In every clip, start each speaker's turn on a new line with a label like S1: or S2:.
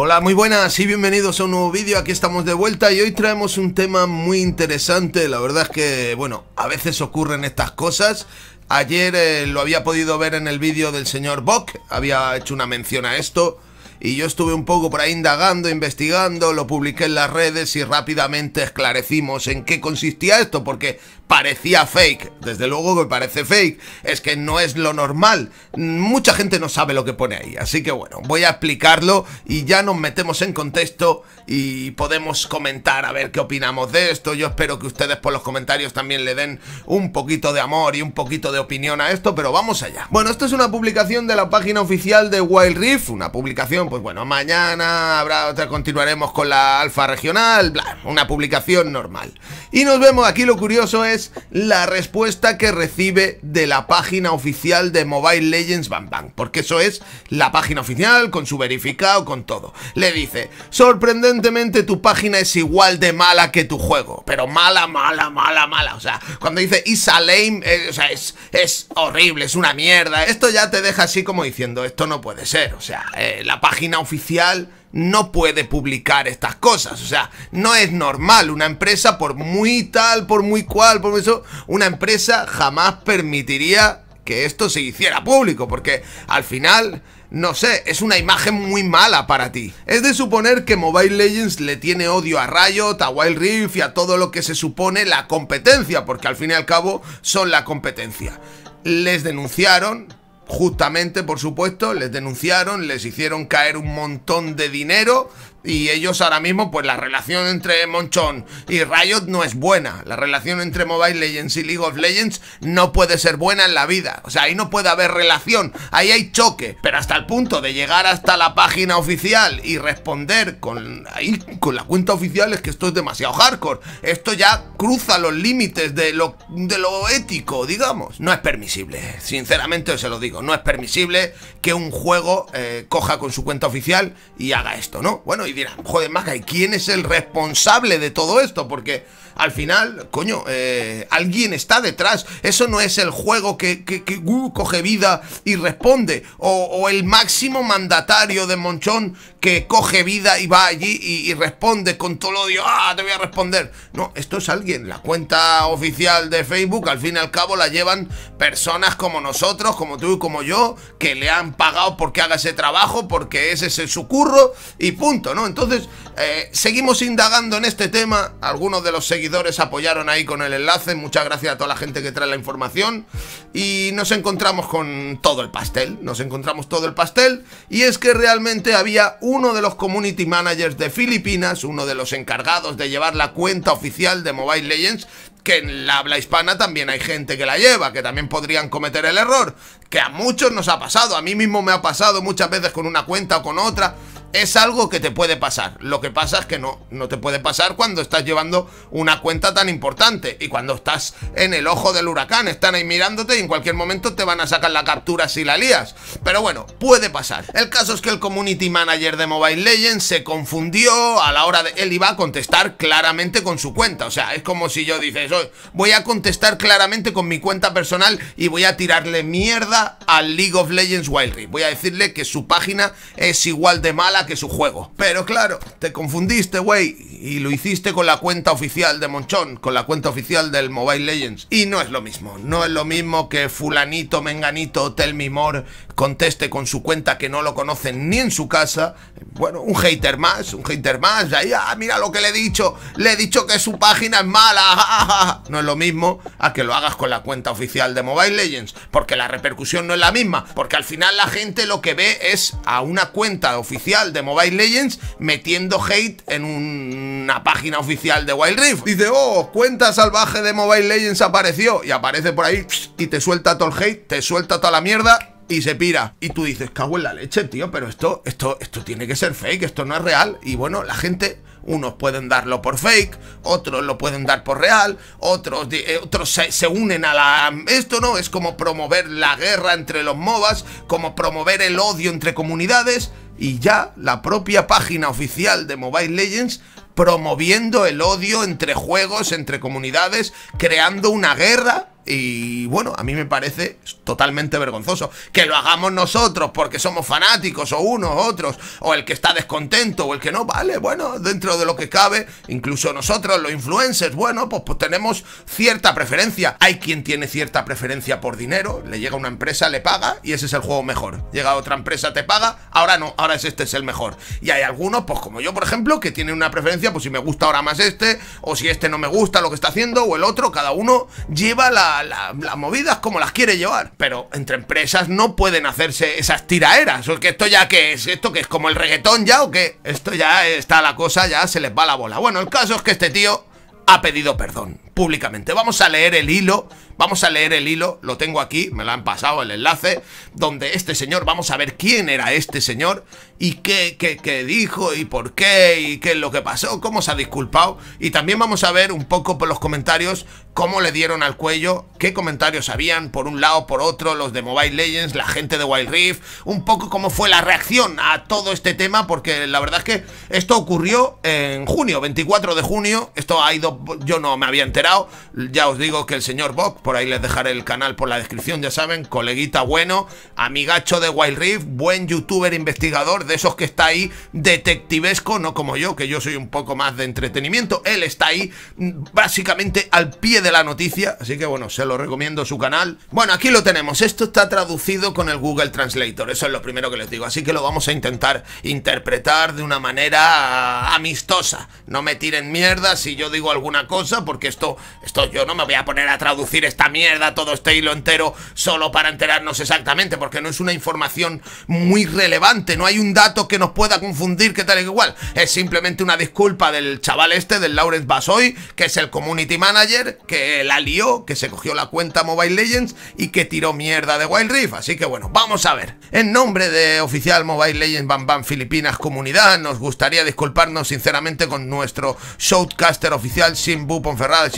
S1: Hola, muy buenas y bienvenidos a un nuevo vídeo, aquí estamos de vuelta y hoy traemos un tema muy interesante, la verdad es que, bueno, a veces ocurren estas cosas, ayer eh, lo había podido ver en el vídeo del señor Bock, había hecho una mención a esto, y yo estuve un poco por ahí indagando, investigando, lo publiqué en las redes y rápidamente esclarecimos en qué consistía esto, porque parecía fake. Desde luego que parece fake. Es que no es lo normal. Mucha gente no sabe lo que pone ahí. Así que bueno, voy a explicarlo y ya nos metemos en contexto y podemos comentar a ver qué opinamos de esto. Yo espero que ustedes por los comentarios también le den un poquito de amor y un poquito de opinión a esto, pero vamos allá. Bueno, esto es una publicación de la página oficial de Wild Rift, una publicación, pues bueno, mañana habrá otra, continuaremos con la alfa regional, bla, una publicación normal. Y nos vemos, aquí lo curioso es la respuesta que recibe de la página oficial de Mobile Legends Bang Bang, porque eso es la página oficial con su verificado, con todo. Le dice, sorprendentemente tu página es igual de mala que tu juego, pero mala, mala, mala, mala. O sea, cuando dice is a lame, eh, o sea, es, es horrible, es una mierda. Esto ya te deja así como diciendo, esto no puede ser. O sea, eh, la página oficial no puede publicar estas cosas. O sea, no es normal. Una empresa, por muy tal, por muy cual, por eso, una empresa jamás permitiría que esto se hiciera público, porque al final, no sé, es una imagen muy mala para ti. Es de suponer que Mobile Legends le tiene odio a Riot, a Wild Rift y a todo lo que se supone la competencia, porque al fin y al cabo son la competencia. Les denunciaron, justamente, por supuesto, les denunciaron, les hicieron caer un montón de dinero y ellos ahora mismo, pues la relación entre Monchon y Riot no es buena. La relación entre Mobile Legends y League of Legends no puede ser buena en la vida. O sea, ahí no puede haber relación, ahí hay choque. Pero hasta el punto de llegar hasta la página oficial y responder con, ahí, con la cuenta oficial es que esto es demasiado hardcore. Esto ya cruza los límites de lo, de lo ético, digamos. No es permisible, sinceramente se lo digo. No es permisible que un juego eh, coja con su cuenta oficial y haga esto, ¿no? Bueno, y dirán, joder, Maca, ¿y quién es el responsable de todo esto? Porque al final, coño, eh, alguien está detrás. Eso no es el juego que, uh, coge vida y responde. O, el máximo mandatario de Monchón que coge vida y va allí y, responde con todo el odio. Ah, te voy a responder. No, esto es alguien. La cuenta oficial de Facebook, al fin y al cabo, la llevan personas como nosotros, como tú y como yo, que le han pagado porque haga ese trabajo, porque ese es su curro y punto. Entonces, eh, seguimos indagando en este tema. Algunos de los seguidores apoyaron ahí con el enlace. Muchas gracias a toda la gente que trae la información. Y nos encontramos con todo el pastel. Nos encontramos todo el pastel. Y es que realmente había uno de los community managers de Filipinas, uno de los encargados de llevar la cuenta oficial de Mobile Legends, que en la habla hispana también hay gente que la lleva, que también podrían cometer el error, que a muchos nos ha pasado, a mí mismo me ha pasado muchas veces con una cuenta o con otra, es algo que te puede pasar. Lo que pasa es que no, no te puede pasar cuando estás llevando una cuenta tan importante y cuando estás en el ojo del huracán, están ahí mirándote y en cualquier momento te van a sacar la captura si la lías. Pero bueno, puede pasar. El caso es que el community manager de Mobile Legends se confundió a la hora de él iba a contestar claramente con su cuenta. O sea, es como si yo dices, voy a contestar claramente con mi cuenta personal y voy a tirarle mierda al League of Legends Wild Rift. Voy a decirle que su página es igual de mala que su juego. Pero claro, te confundiste, güey, y lo hiciste con la cuenta oficial de Monchón, con la cuenta oficial del Mobile Legends. Y no es lo mismo, no es lo mismo que fulanito, menganito, Tell Me More conteste con su cuenta que no lo conocen ni en su casa. Bueno, un hater más, un hater más, ahí, ah, mira lo que le he dicho, le he dicho que su página es mala, no es lo mismo a que lo hagas con la cuenta oficial de Mobile Legends, porque la repercusión no es la misma, porque al final la gente lo que ve es a una cuenta oficial de Mobile Legends metiendo hate en una página oficial de Wild Rift. Dice, oh, cuenta salvaje de Mobile Legends apareció y aparece por ahí y te suelta todo el hate, te suelta toda la mierda y se pira. Y tú dices, cago en la leche, tío, pero esto, esto, esto tiene que ser fake, esto no es real. Y bueno, la gente, unos pueden darlo por fake, otros lo pueden dar por real, otros, eh, otros se, se, unen a la... Esto no, es como promover la guerra entre los MOBAs, como promover el odio entre comunidades y ya la propia página oficial de Mobile Legends promoviendo el odio entre juegos, entre comunidades, creando una guerra y bueno, a mí me parece totalmente vergonzoso. Que lo hagamos nosotros porque somos fanáticos o unos, otros, o el que está descontento o el que no, vale, bueno, dentro de lo que cabe, incluso nosotros los influencers, bueno, pues, pues tenemos cierta preferencia. Hay quien tiene cierta preferencia por dinero, le llega una empresa, le paga y ese es el juego mejor. Llega otra empresa, te paga, ahora no, ahora es este es el mejor. Y hay algunos, pues como yo, por ejemplo, que tienen una preferencia, pues si me gusta ahora más este, o si este no me gusta lo que está haciendo, o el otro, cada uno lleva las movidas como las quiere llevar. Pero entre empresas no pueden hacerse esas tiraeras. O que esto ya que es, esto que es como el reggaetón ya o que esto ya está la cosa, ya se les va la bola. Bueno, el caso es que este tío ha pedido perdón públicamente. Vamos a leer el hilo, vamos a leer el hilo, lo tengo aquí, me lo han pasado el enlace, donde este señor, vamos a ver quién era este señor y qué, qué, dijo y por qué y qué es lo que pasó, cómo se ha disculpado. Y también vamos a ver un poco por los comentarios cómo le dieron al cuello, qué comentarios habían, por un lado, por otro, los de Mobile Legends, la gente de Wild Rift, un poco cómo fue la reacción a todo este tema, porque la verdad es que esto ocurrió en junio, 24 de junio, esto ha ido, yo no me había enterado ya os digo que el señor Bock, por ahí les dejaré el canal por la descripción, ya saben, coleguita bueno, amigacho de Wild Rift, buen youtuber investigador, de esos que está ahí detectivesco, no como yo, que yo soy un poco más de entretenimiento. Él está ahí mm, básicamente al pie de la noticia, así que bueno, se lo recomiendo su canal. Bueno, aquí lo tenemos, esto está traducido con el Google Translator, eso es lo primero que les digo, así que lo vamos a intentar interpretar de una manera amistosa. No me tiren mierda si yo digo alguna cosa, porque esto esto yo no me voy a poner a traducir esta mierda, todo este hilo entero, solo para enterarnos exactamente, porque no es una información muy relevante, no hay un dato que nos pueda confundir, que tal y igual. Es simplemente una disculpa del chaval este, del Lawrence Basoy, que es el community manager, que la lió, que se cogió la cuenta Mobile Legends y que tiró mierda de Wild Rift. Así que bueno, vamos a ver. En nombre de oficial Mobile Legends Bam Bam Filipinas Comunidad, nos gustaría disculparnos sinceramente con nuestro showcaster oficial Simbu Ponferrada,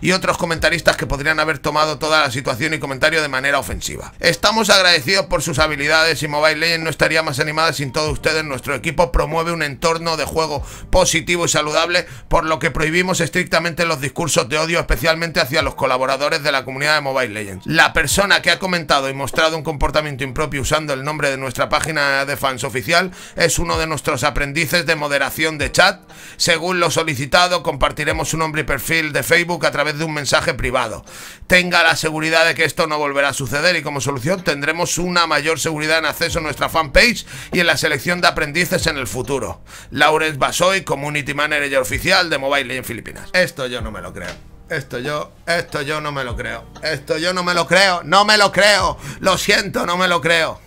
S1: y otros comentaristas que podrían haber tomado toda la situación y comentario de manera ofensiva. Estamos agradecidos por sus habilidades y Mobile Legends no estaría más animada sin todos ustedes. Nuestro equipo promueve un entorno de juego positivo y saludable, por lo que prohibimos estrictamente los discursos de odio, especialmente hacia los colaboradores de la comunidad de Mobile Legends. La persona que ha comentado y mostrado un comportamiento impropio usando el nombre de nuestra página de fans oficial es uno de nuestros aprendices de moderación de chat. Según lo solicitado, compartiremos su nombre y perfil de Facebook a través de un mensaje privado. Tenga la seguridad de que esto no volverá a suceder y como solución tendremos una mayor seguridad en acceso a nuestra fanpage y en la selección de aprendices en el futuro. Lawrence Basoy, Community Manager oficial de Mobile en Filipinas. Esto yo no me lo creo. Esto yo, esto yo no me lo creo. Esto yo no me lo creo. No me lo creo. Lo siento, no me lo creo.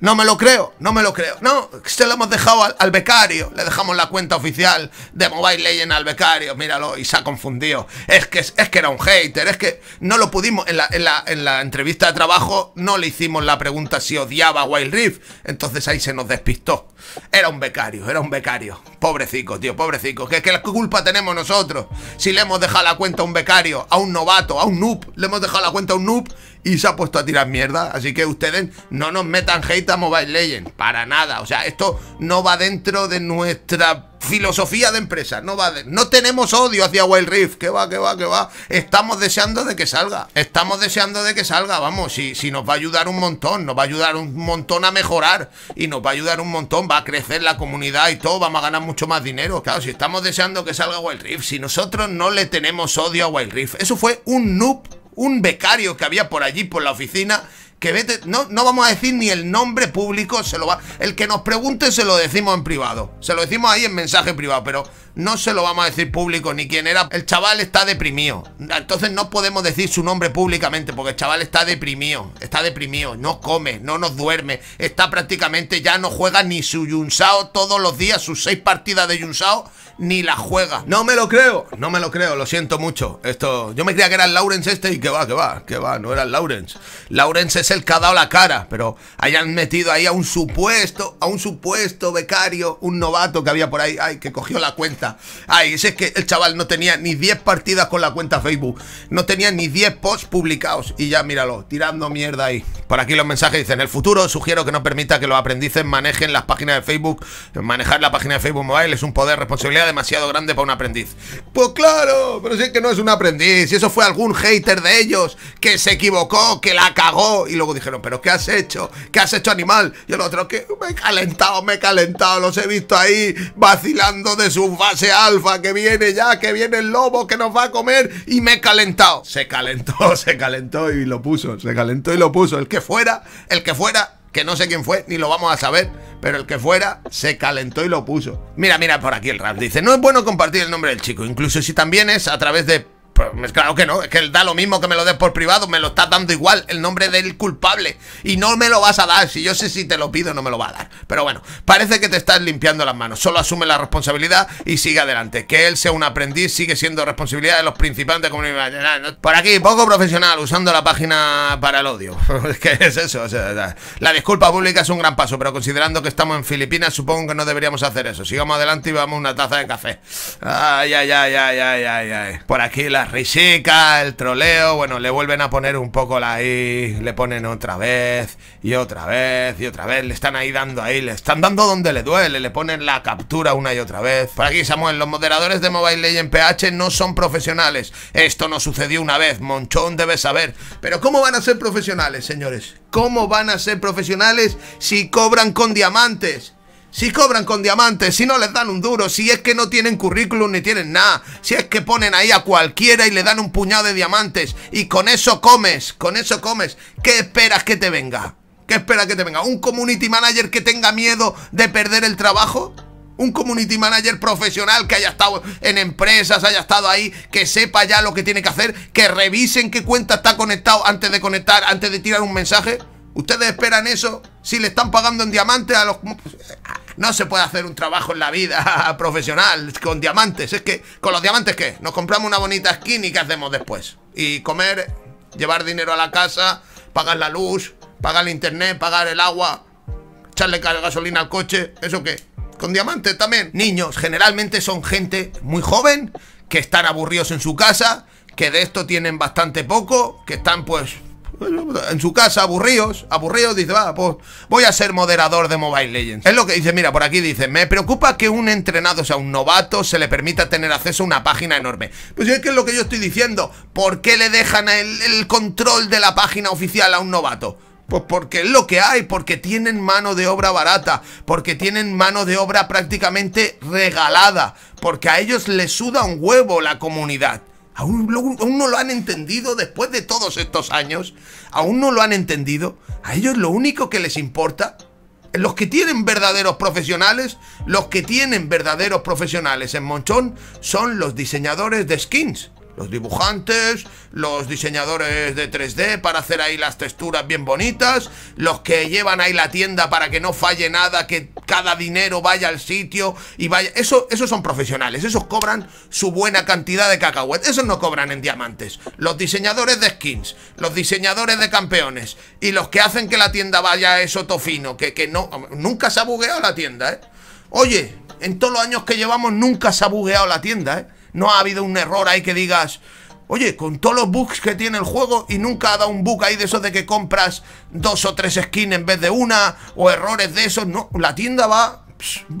S1: No me lo creo, no me lo creo. No, se lo hemos dejado al, becario. Le dejamos la cuenta oficial de Mobile Legends al becario. Míralo, y se ha confundido. Es que, es que era un hater. Es que no lo pudimos. En la, en la, en la entrevista de trabajo no le hicimos la pregunta si odiaba Wild Rift. Entonces ahí se nos despistó. Era un becario, era un becario. Pobrecico, tío, pobrecico. ¿Qué, qué culpa tenemos nosotros? Si le hemos dejado la cuenta a un becario, a un novato, a un noob, le hemos dejado la cuenta a un noob y se ha puesto a tirar mierda. Así que ustedes no nos metan hate a Mobile Legends. Para nada. O sea, esto no va dentro de nuestra filosofía de empresa. No va no tenemos odio hacia Wild Rift. Que va, que va, que va. Estamos deseando de que salga. Estamos deseando de que salga. Vamos, si, si nos va a ayudar un montón. Nos va a ayudar un montón a mejorar. Y nos va a ayudar un montón. Va a crecer la comunidad y todo. Vamos a ganar mucho más dinero. Claro, si estamos deseando que salga Wild Rift. Si nosotros no le tenemos odio a Wild Rift. Eso fue un noob un becario que había por allí, por la oficina, que vete, no, no vamos a decir ni el nombre público, se lo va, el que nos pregunte se lo decimos en privado, se lo decimos ahí en mensaje privado, pero no se lo vamos a decir público ni quién era, el chaval está deprimido, entonces no podemos decir su nombre públicamente, porque el chaval está deprimido, está deprimido, no come, no nos duerme, está prácticamente, ya no juega ni su Yunsao todos los días, sus seis partidas de Yunsao, ni la juega. No me lo creo, no me lo creo, lo siento mucho. Esto, yo me creía que era el Lawrence este y que va, que va, que va, no era el Lawrence. Lawrence es el que ha dado la cara, pero hayan metido ahí a un supuesto, a un supuesto becario, un novato que había por ahí, ay, que cogió la cuenta. Ay, es que el chaval no tenía ni 10 partidas con la cuenta Facebook, no tenía ni 10 posts publicados y ya míralo, tirando mierda ahí. Por aquí los mensajes dicen, en el futuro sugiero que no permita que los aprendices manejen las páginas de Facebook. Manejar la página de Facebook Mobile es un poder, responsabilidad demasiado grande para un aprendiz. Pues claro, pero si es que no es un aprendiz, si eso fue algún hater de ellos que se equivocó, que la cagó, y luego dijeron, pero ¿qué has hecho? ¿Qué has hecho animal? Y el otro, que me he calentado, me he calentado, los he visto ahí vacilando de su fase alfa, que viene ya, que viene el lobo, que nos va a comer, y me he calentado. Se calentó, se calentó y lo puso, se calentó y lo puso. El que fuera, el que fuera, que no sé quién fue, ni lo vamos a saber, pero el que fuera se calentó y lo puso. Mira, mira por aquí el rap. Dice, no es bueno compartir el nombre del chico, incluso si también es a través de pues claro que no, es que él da lo mismo que me lo des por privado, me lo estás dando igual el nombre del culpable y no me lo vas a dar, si yo sé si te lo pido no me lo va a dar. Pero bueno, parece que te estás limpiando las manos, solo asume la responsabilidad y sigue adelante. Que él sea un aprendiz sigue siendo responsabilidad de los principantes de comunidad. Por aquí, poco profesional, usando la página para el odio. que es eso, la disculpa pública es un gran paso, pero considerando que estamos en Filipinas, supongo que no deberíamos hacer eso. Sigamos adelante y vamos una taza de café. Ay, ay, ay, ay, ay, ay, ay. Por aquí la risica, el troleo, bueno, le vuelven a poner un poco la I, le ponen otra vez y otra vez y otra vez, le están ahí dando ahí, le están dando donde le duele, le ponen la captura una y otra vez. Por aquí, Samuel, los moderadores de Mobile Legends PH no son profesionales. Esto no sucedió una vez, Monchón debe saber. Pero ¿cómo van a ser profesionales, señores? ¿Cómo van a ser profesionales si cobran con diamantes? Si cobran con diamantes, si no les dan un duro, si es que no tienen currículum ni tienen nada, si es que ponen ahí a cualquiera y le dan un puñado de diamantes y con eso comes, con eso comes, ¿qué esperas que te venga? ¿Qué esperas que te venga? ¿Un community manager que tenga miedo de perder el trabajo? un community manager profesional que haya estado en empresas, haya estado ahí, que sepa ya lo que tiene que hacer, que revisen qué cuenta está conectado antes de conectar, antes de tirar un mensaje. ¿Ustedes esperan eso? Si le están pagando en diamantes a los... No se puede hacer un trabajo en la vida profesional con diamantes. Es que, ¿con los diamantes qué? Nos compramos una bonita skin y ¿qué hacemos después? Y comer, llevar dinero a la casa, pagar la luz, pagar el internet, pagar el agua, echarle gasolina al coche. ¿Eso qué? Con diamantes también. Niños, generalmente son gente muy joven, que están aburridos en su casa, que de esto tienen bastante poco, que están pues en su casa, aburridos, aburridos, dice, va, pues voy a ser moderador de Mobile Legends. Es lo que dice, mira, por aquí dice, me preocupa que un entrenado, o sea, un novato, se le permita tener acceso a una página enorme. Pues es que es lo que yo estoy diciendo, ¿por qué le dejan el, el control de la página oficial a un novato? Pues porque es lo que hay, porque tienen mano de obra barata, porque tienen mano de obra prácticamente regalada, porque a ellos les suda un huevo la comunidad. ¿Aún, no lo han entendido después de todos estos años. Aún no lo han entendido. A ellos lo único que les importa los que tienen verdaderos profesionales, los que tienen verdaderos profesionales en Monchón son los diseñadores de skins los dibujantes, los diseñadores de 3D para hacer ahí las texturas bien bonitas, los que llevan ahí la tienda para que no falle nada, que cada dinero vaya al sitio y vaya... Eso, esos son profesionales, esos cobran su buena cantidad de cacahuetes, esos no cobran en diamantes. Los diseñadores de skins, los diseñadores de campeones y los que hacen que la tienda vaya a eso tofino, que, que no... Nunca se ha bugueado la tienda, ¿eh? Oye, en todos los años que llevamos nunca se ha bugueado la tienda, ¿eh? No ha habido un error ahí que digas, oye, con todos los bugs que tiene el juego y nunca ha dado un bug ahí de esos de que compras dos o tres skins en vez de una, o errores de esos, no, la tienda va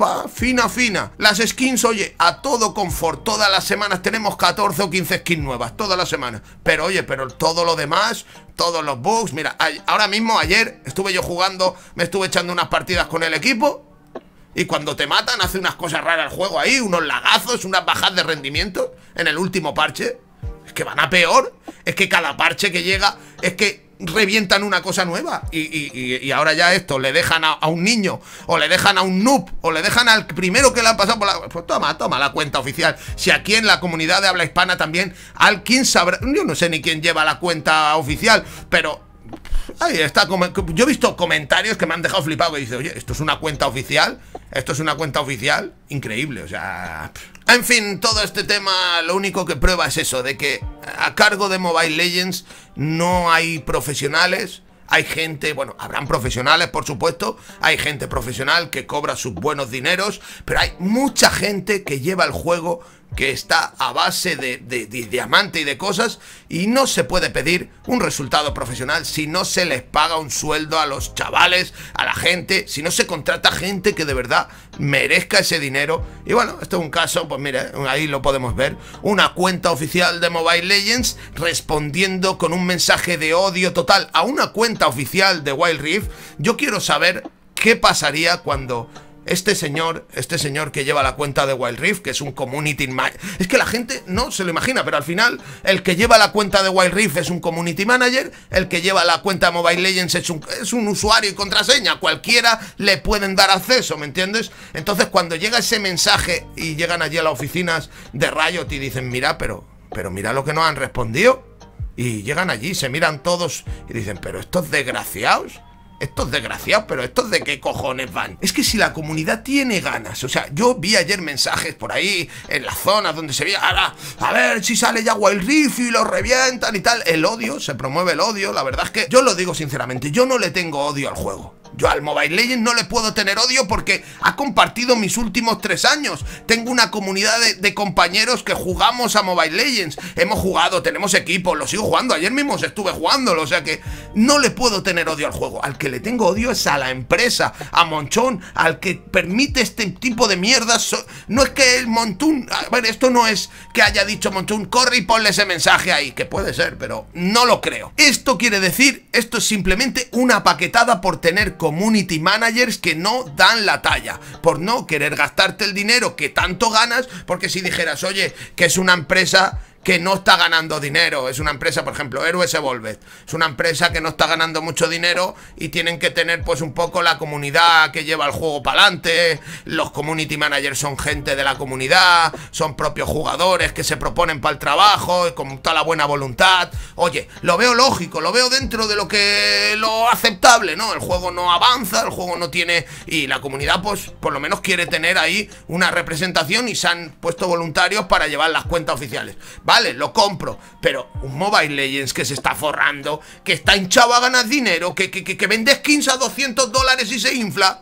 S1: va fina, fina. Las skins, oye, a todo confort. Todas las semanas tenemos 14 o 15 skins nuevas. Todas las semanas. Pero oye, pero todo lo demás, todos los bugs. Mira, ahora mismo, ayer, estuve yo jugando, me estuve echando unas partidas con el equipo. Y cuando te matan hace unas cosas raras el juego ahí, unos lagazos, unas bajas de rendimiento en el último parche. Es que van a peor. Es que cada parche que llega es que revientan una cosa nueva. Y, ahora ya esto le dejan a, un niño, o le dejan a un noob, o le dejan al primero que le han pasado por la. Pues toma, toma la cuenta oficial. Si aquí en la comunidad de habla hispana también, al quién sabrá. Yo no sé ni quién lleva la cuenta oficial, pero Ahí está. Yo he visto comentarios que me han dejado flipado que dice, oye, ¿esto es una cuenta oficial? ¿Esto es una cuenta oficial? Increíble, o sea... En fin, todo este tema lo único que prueba es eso, de que a cargo de Mobile Legends no hay profesionales, hay gente, bueno, habrán profesionales, por supuesto, hay gente profesional que cobra sus buenos dineros, pero hay mucha gente que lleva el juego que está a base de, de, diamante y de cosas y no se puede pedir un resultado profesional si no se les paga un sueldo a los chavales, a la gente, si no se contrata gente que de verdad merezca ese dinero. Y bueno, esto es un caso, pues mire, ahí lo podemos ver, una cuenta oficial de Mobile Legends respondiendo con un mensaje de odio total a una cuenta oficial de Wild Rift. Yo quiero saber qué pasaría cuando este señor, este señor que lleva la cuenta de Wild Rift, que es un community manager, es que la gente no se lo imagina, pero al final el que lleva la cuenta de Wild Rift es un community manager, el que lleva la cuenta de Mobile Legends es un, es un usuario y contraseña, cualquiera le pueden dar acceso, ¿me entiendes? Entonces cuando llega ese mensaje y llegan allí a las oficinas de Riot y dicen, mira, pero, pero mira lo que nos han respondido, y llegan allí, se miran todos y dicen, pero estos desgraciados estos desgraciados, pero estos de qué cojones van. Es que si la comunidad tiene ganas, o sea, yo vi ayer mensajes por ahí, en la zona donde se veía, ahora, a ver si sale ya Wild Rift y lo revientan y tal. El odio, se promueve el odio, la verdad es que yo lo digo sinceramente, yo no le tengo odio al juego. Yo al Mobile Legends no le puedo tener odio porque ha compartido mis últimos tres años. Tengo una comunidad de, compañeros que jugamos a Mobile Legends. Hemos jugado, tenemos equipos, lo sigo jugando. Ayer mismo estuve jugándolo, o sea que no le puedo tener odio al juego. Al que le tengo odio es a la empresa, a Monchón, al que permite este tipo de mierdas. no es que el Montún, a ver, esto no es que haya dicho Montún, corre y ponle ese mensaje ahí, que puede ser, pero no lo creo. Esto quiere decir, esto es simplemente una paquetada por tener community managers que no dan la talla, por no querer gastarte el dinero que tanto ganas, porque si dijeras, oye, que es una empresa que no está ganando dinero. Es una empresa, por ejemplo, Héroes Evolved. Es una empresa que no está ganando mucho dinero y tienen que tener pues un poco la comunidad que lleva el juego para adelante. Los community managers son gente de la comunidad, son propios jugadores que se proponen para el trabajo y con toda la buena voluntad. Oye, lo veo lógico, lo veo dentro de lo que lo aceptable, ¿no? El juego no avanza, el juego no tiene y la comunidad pues por lo menos quiere tener ahí una representación y se han puesto voluntarios para llevar las cuentas oficiales. Vale, lo compro. Pero un Mobile Legends que se está forrando, que está hinchado a ganar dinero, que, que, que, vende skins a 200 dólares y se infla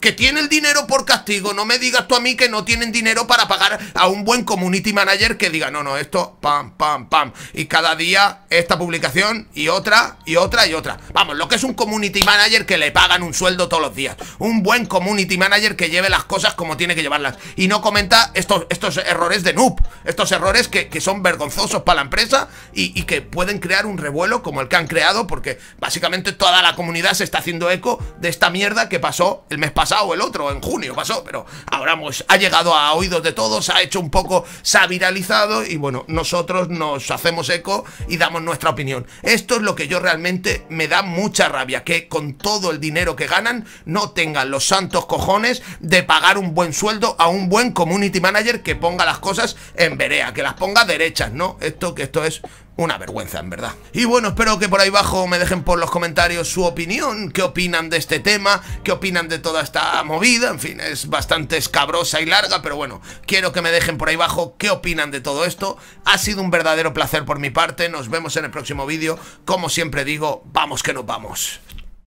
S1: que tiene el dinero por castigo, no me digas tú a mí que no tienen dinero para pagar a un buen community manager que diga, no, no, esto, pam, pam, pam. Y cada día esta publicación y otra, y otra, y otra. Vamos, lo que es un community manager que le pagan un sueldo todos los días. Un buen community manager que lleve las cosas como tiene que llevarlas. Y no comenta estos, estos errores de noob. Estos errores que, son vergonzosos para la empresa y, y que pueden crear un revuelo como el que han creado porque básicamente toda la comunidad se está haciendo eco de esta mierda que pasó el mes pasado pasado, el otro, en junio pasó, pero ahora pues, ha llegado a oídos de todos, ha hecho un poco, se ha viralizado y bueno, nosotros nos hacemos eco y damos nuestra opinión. Esto es lo que yo realmente me da mucha rabia, que con todo el dinero que ganan no tengan los santos cojones de pagar un buen sueldo a un buen community manager que ponga las cosas en verea, que las ponga derechas, ¿no? Esto que esto es una vergüenza, en verdad. Y bueno, espero que por ahí abajo me dejen por los comentarios su opinión, qué opinan de este tema, qué opinan de toda esta movida, en fin, es bastante escabrosa y larga, pero bueno, quiero que me dejen por ahí abajo qué opinan de todo esto. Ha sido un verdadero placer por mi parte, nos vemos en el próximo vídeo, como siempre digo, vamos que nos vamos.